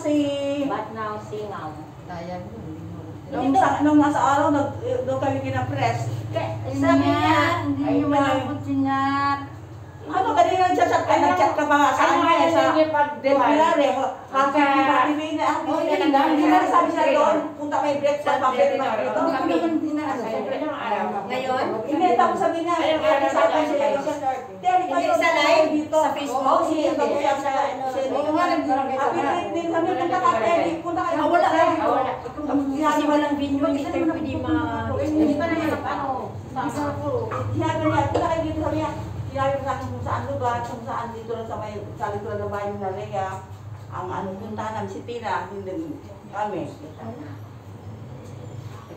See. But now, singaw. Sayang yun. Nung, sa, nung nasa araw, nag, doon kami kinapress. Sabi niya, hindi ay. malapot singat. Ano, kanina nag-chat ka, nag-chat ka pa nga sa Ano ano nga yung pag Pagka- di ba, hindi na, Oh, hindi yan na, ang hindi na sabi siya doon, punta may breakfast, Sa pa-breakfast Del dito. Pilar, Kami naman araw. Ngayon? Hindi, tapos sabi eh, ayun, sa akin siya, Hindi kayo, sa live, dito. sa Facebook, Oo, hindi, siya, hindi, siya, sa ano, siya, Oo nga, ka Happy na. birthday, sabi, punta ka, Teddy, punta kayo. Ah, wala wala. Kasi walang hindi tayo pwede ma... Hindi pa naman ano. Isa ko. Sinabi niya, punta kayo dito, sabi niya, sinabi ko sa akin kung saan lugar, kung saan dito lang sa may, sa likuran ng bahay ng Narea, ang ano, puntahan namin si Tina, hindi kami.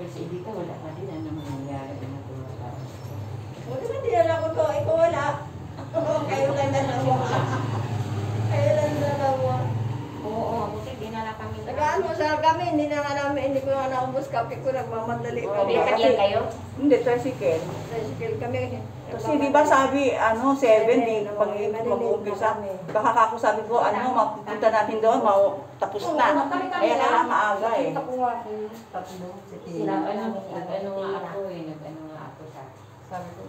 Pero sa Ibita, wala pa din ano mangyayari na tulad. O, di ba dinala ko to? Ikaw wala. Kayo lang dalawa. Kayo lang dalawa. Oo, buti dinala kami. Sa kami, hindi na nga namin, hindi ko nga naubos kape ko, nagmamadali kami. Kanya kayo? Hindi, tricycle. Tricycle kami. Kasi di ba sabi, ano, 7, di pag mag-uumpisa. Kakakako sabi ko, ano, mapupunta natin doon, mau, tapos na. Kaya kailangan maaga eh. Kita ko nga. Ako eh, nag ano nga ako sa Sabi ko.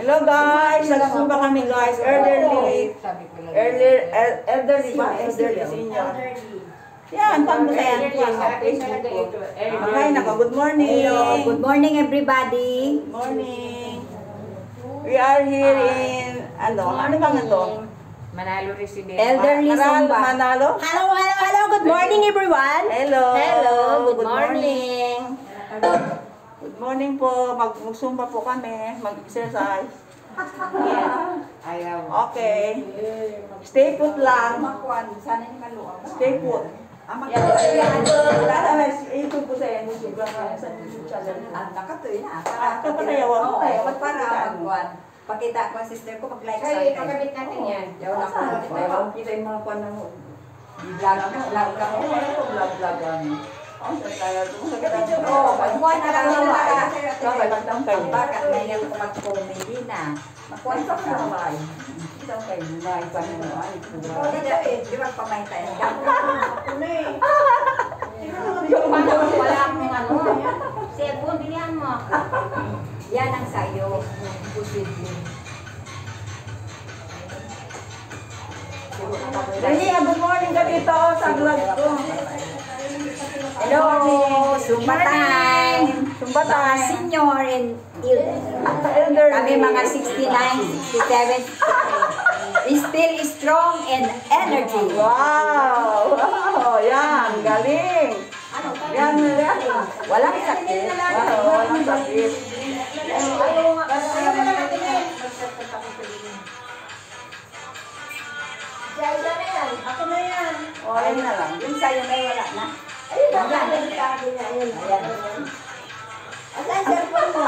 Hello guys, nagsumba kami guys, elderly. Sabi ko lang. Elder, el- elderly ba? Elderly senior. Yan, paano mo yan? sa Facebook. Hi, naka, good morning. Hello, good morning everybody. Good morning. We are here in, ano, ano bang ito? Manalo Residente. Elderly Manalo, Zumba. Manalo? Hello, hello, hello. Good morning everyone. Hello. Hello, good morning. Good morning po. Mag magsumba po kami. Mag-exercise. Ayaw. Okay. Stay put lang. Stay put. Ah. Pakita ko ang sister ko mag-like sa Kaya akin. pagkabit natin yan. Yaw na ko. Kita yung mga kuwan na mo. Vlog mo, vlog ka mo. Ano po Ang ito. Oo, magkuan na lang? Magtang kayo. Bakit na ko mag-comedy na. Magkuan Kuwan ka sa na. kamay. Isang kayo. Nai pa na ay. Oo, di ba eh, di ba pamay tayo? Wala akong ano. Cellphone, bilihan mo. Yan ang sayo. Posible. Dali, good morning ka dito sa vlog ko. Hello, Zumba time. Sumba Mga tayo. senior and Elderly. kami mga 69, 67. Still strong and energy. Wow! Wow! Yan! Galing! Yan! yan. Walang sakit. Wow! Walang sakit. Ako na yan. O, ayun na lang. Yung sayo may wala na. Ayun na nga. Sabi niya, ayun. Ayan. Asan ang cellphone mo?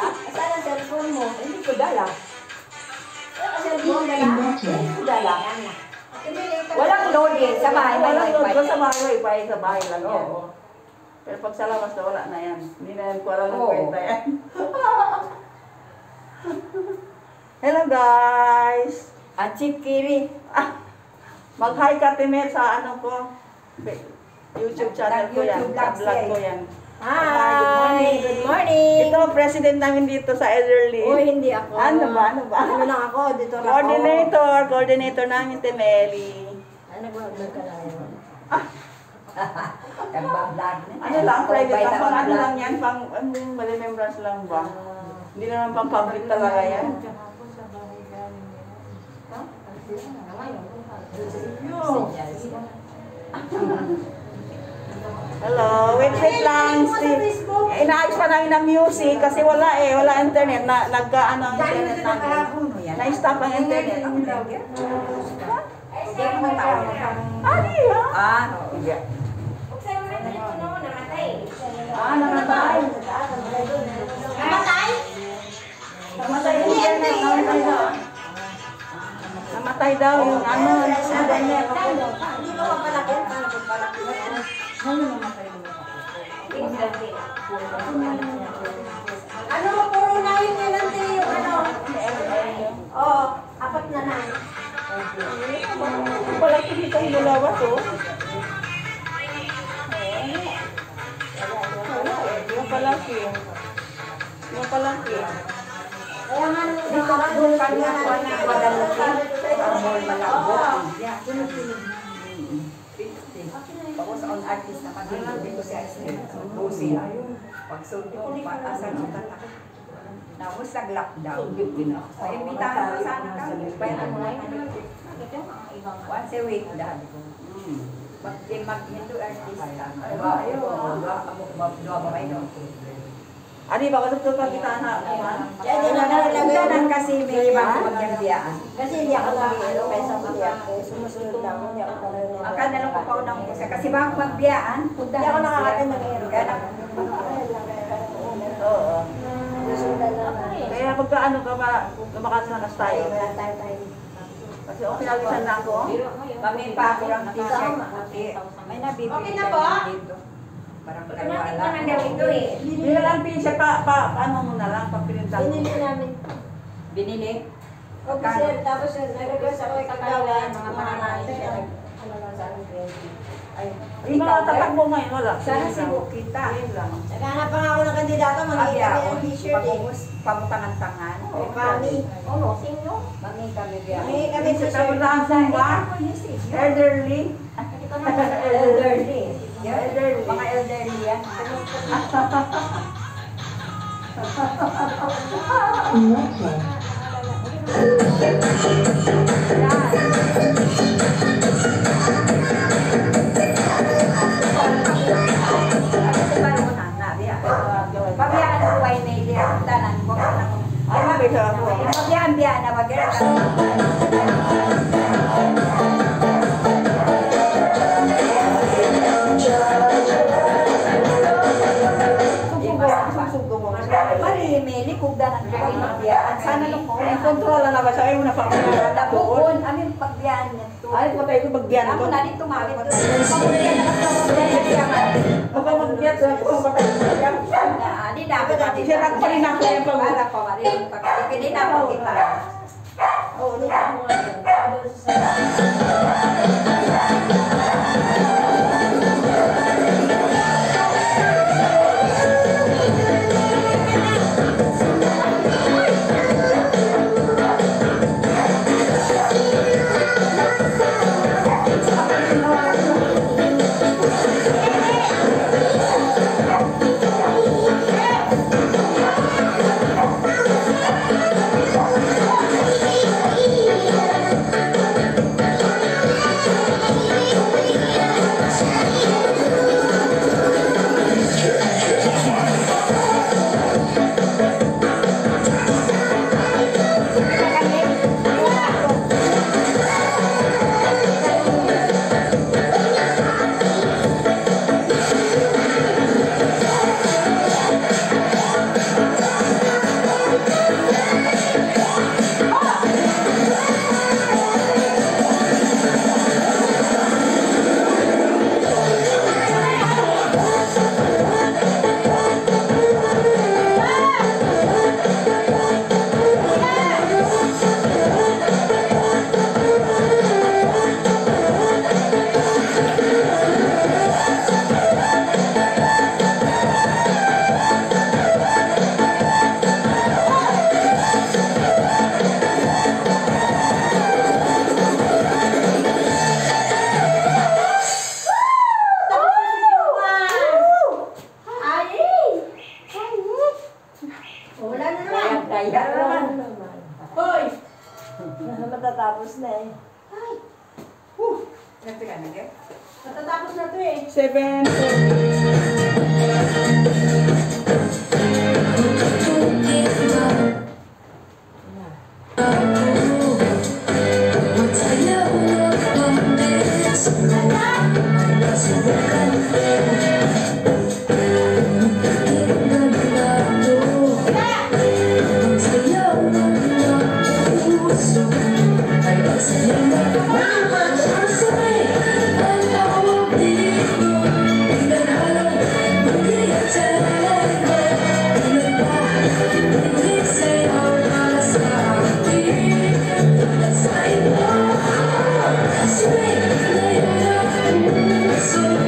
Asan ang cellphone mo? Hindi ko dala. Cellphone na lang? Hindi ko dala. Walang loading sa bahay. May wifi. sa bahay. Wifi sa bahay lang. Oo. Pero pag sa labas na wala na yan. Hindi na yan ko alam ng kwenta yan. Hello guys! Si Kiri. Ah, Mag-hi ka Timer sa ano ko. YouTube channel ko yan. Vlog ko yan. Hi, good morning. Ito, president namin dito sa elderly. Uy, hindi ako. Ano ba? Ano ba? Ano lang ako, dito lang ako. Coordinator, coordinator namin, Temeli. Ano nag-vlog ka lang yun? Nagbablog na. Ano lang, private lang, pang ano vlog. lang yan, pang, ano yung remembrance lang ba? Hindi naman pang public talaga yan. Yo. Hello, wait, wait lang. Si, inaayos pa namin ng music kasi wala eh, wala internet. Na, Nag-ano ang internet namin. Na-stop ang internet. Ano yun? Ah, yeah. Ah, namatay. Namatay? Namatay yung internet. Namatay daw. Namatay daw yung ano. Namatay daw. Hindi ko mapalaki. Ano ko palaki? Mo yan? Ano mo, puro na yun yan ang yung ano. Oo, apat na na. Palaki dito yung dalawa to. Yung palaki. Yung palaki. Kaya nga nung Dito nakaraan, doon yung kanya kanya ko na Guadalupe. Ang more malabot. Yeah. Tapos on artist naman dito siya Lucy. Pagsulti ko patasan ng tatak. Namus nag lockdown. Ay imbitahan ko sana kami. Bayaran mo lang. Once a week dahil ko. Pag mag-Hindu artist. Ayo. Dua ba kayo? Adi ba kasi ito kita na naman? Yan, yun ang nalagay Ganun kasi may ibang magyandiyaan. Kasi hindi ako nag-ano, kaysa mag-iyak. Sumusunod lang, hindi ako talaga. Ang kanila ko pa unang ko siya. Kasi bago magbiyaan, punta Hindi ako nakakatin ng. Kaya na- Oo. Lang. Kaya pagka ano ka ba, kumakasanas tayo. Wala tayo tayo. Kasi okay pinawisan na ako. Kami pa ako lang t-shirt. Okay na po? Kami. Parang Automatic kaliwala. naman daw ito eh. Hindi na lang t-shirt pa, pa, ano mo na lang, papilintan mo. Binili namin. Binili. Okay sir, tapos sir, nag-request ako Kagawa, mga mananahin siya. Ay, Ano lang sa amin, 20. ay, Yung mga tatak mo ngayon, wala. Sana si kita. Ayun lang. Naghanap pa nga ako ng kandidato, Abi mag-iiba ako. ng t-shirt eh. Pamutangan-tangan. May pami. Oh, sino? Mami kami biya. May kami Sa t-shirt. tapulaan sa ba? Elderly. Elderly. Yeah, elderly. Mga elderly yan. Pabiyaan ko ay may diyan tanan ko. Ay, mabisa ako. Pabiyaan biya na magera. Lang na pa ako na Nabukon, amin pagbiyaan niya to. Ay, ko bagyan Ako ko. na dito nga. Ito, pagbiyaan na lang Baka magbiyat lang ko, bagyan. Na, di ako dati. Siya nagparin ako yung pag- Para pa marin. Hindi na ako kita. Oo, ulit ako nga yun. Doon sa Wala na naman. Kaya naman. Hoy! Matatapos na eh. Ito ka na, eh. Matatapos na to eh. Seven, Thank you.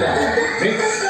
Vem.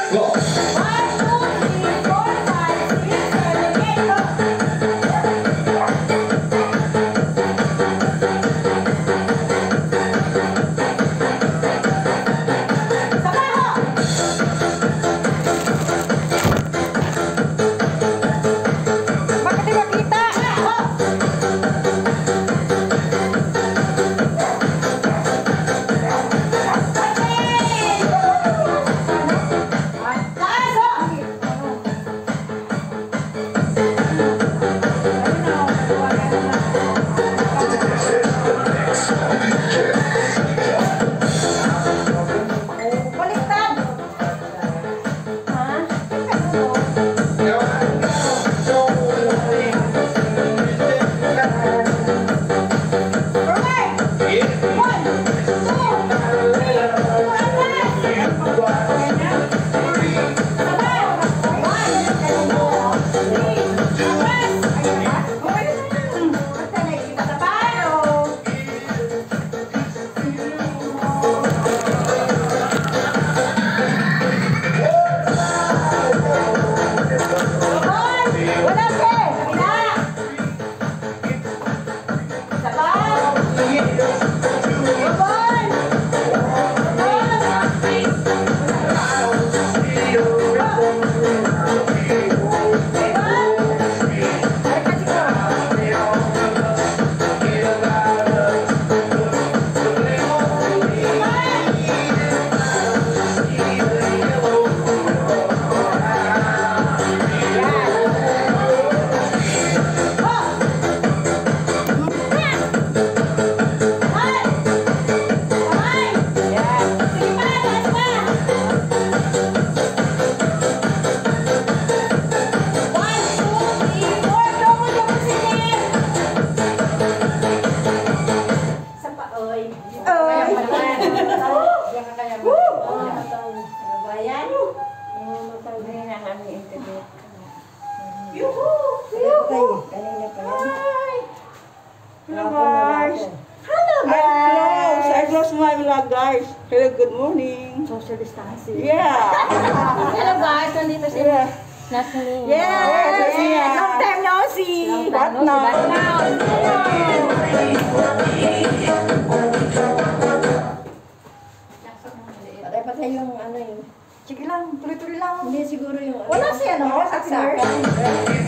Hindi siguro yung... Wala siya, no? Sa DJ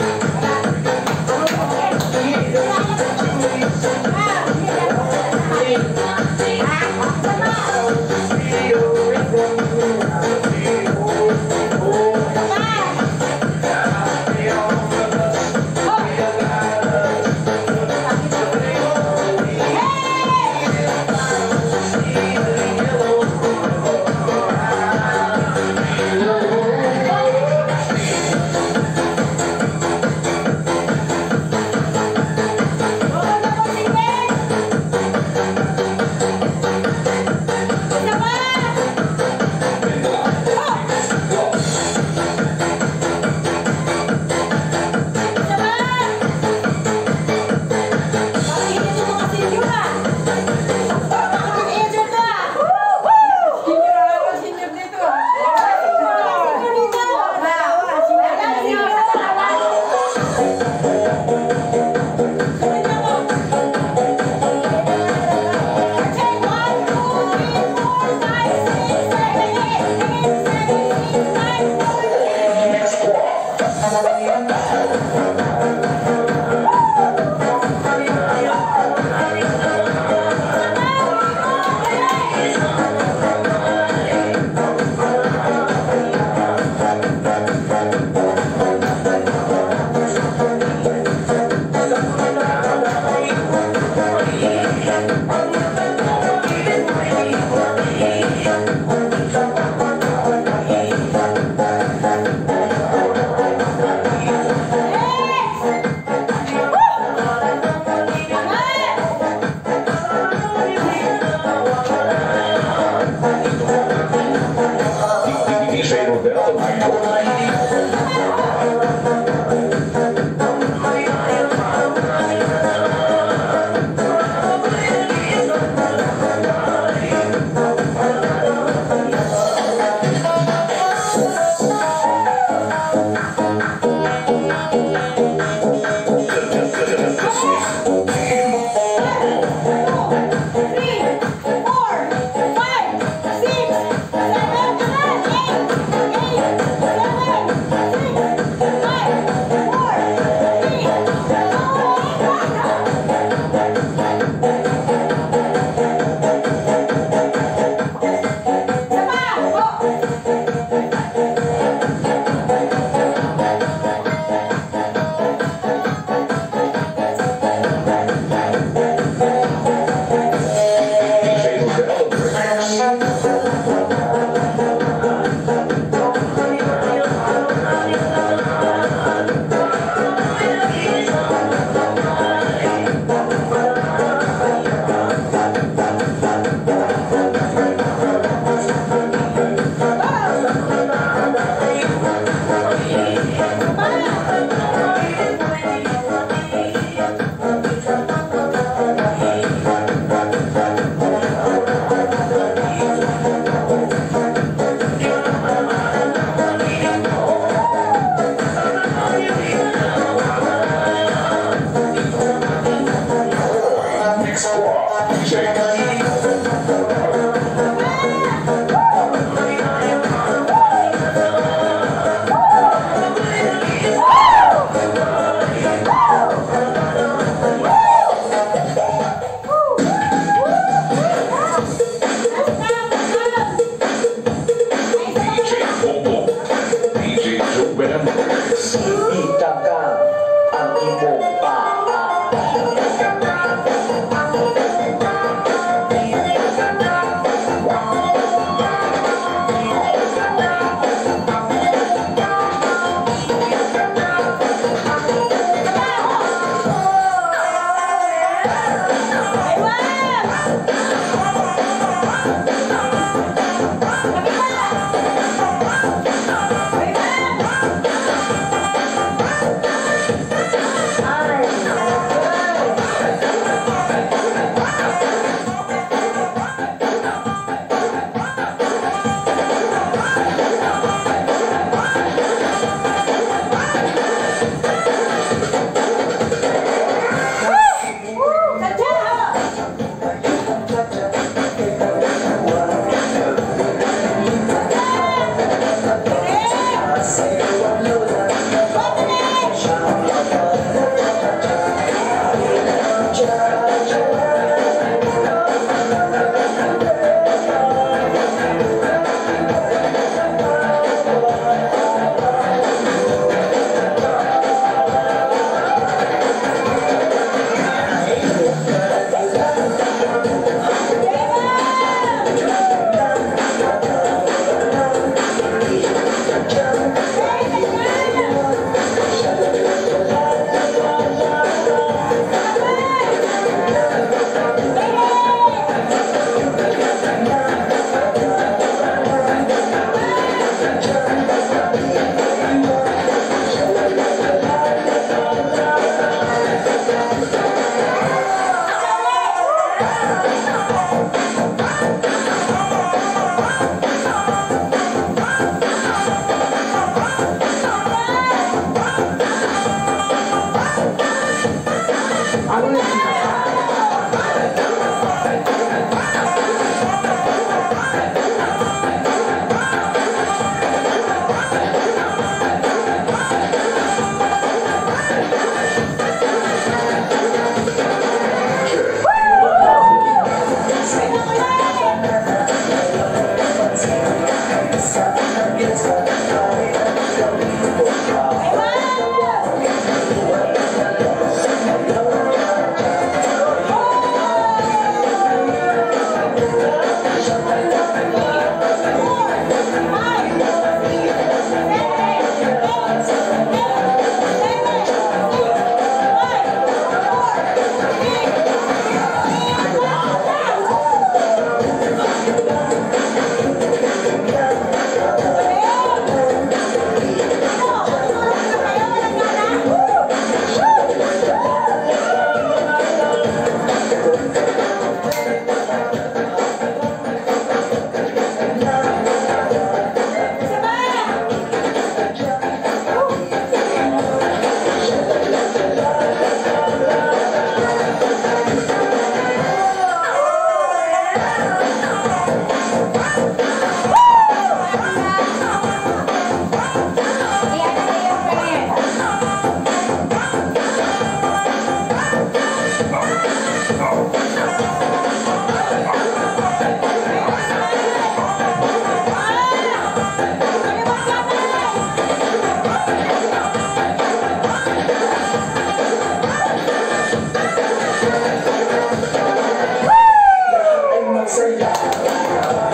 Okay.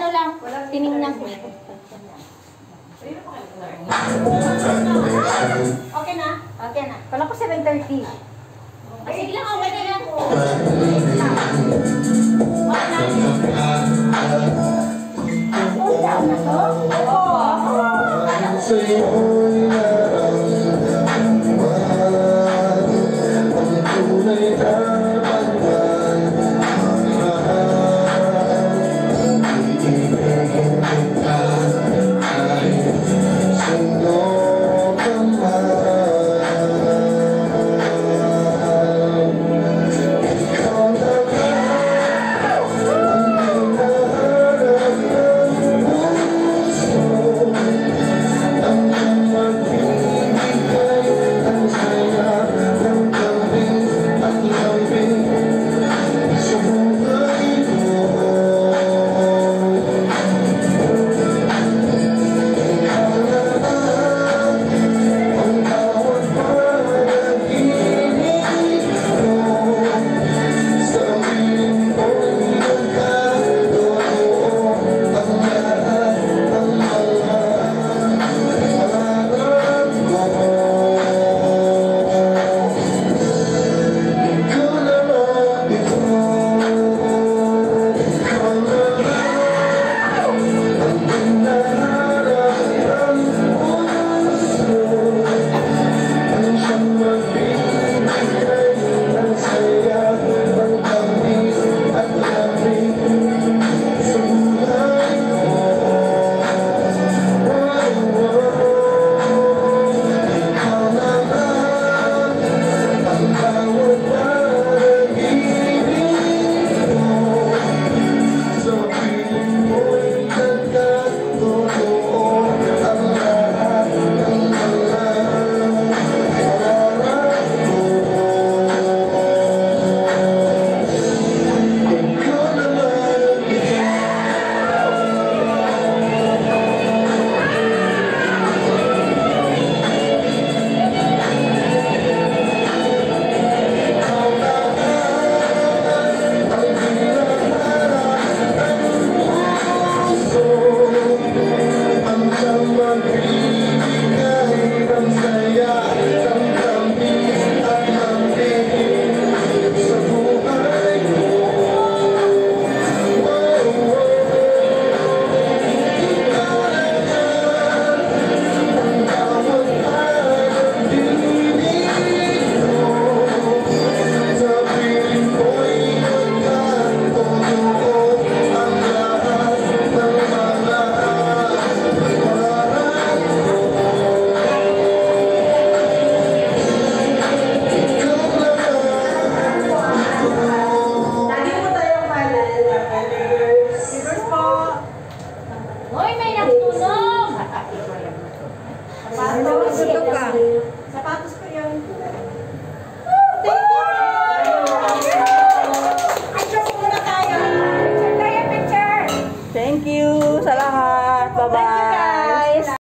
Ano lang. Tinignan ko. Okay na? Okay na. Kala ko 7.30. Ah, Sige lang, okay na lang. Ang saya ng gabi at iyong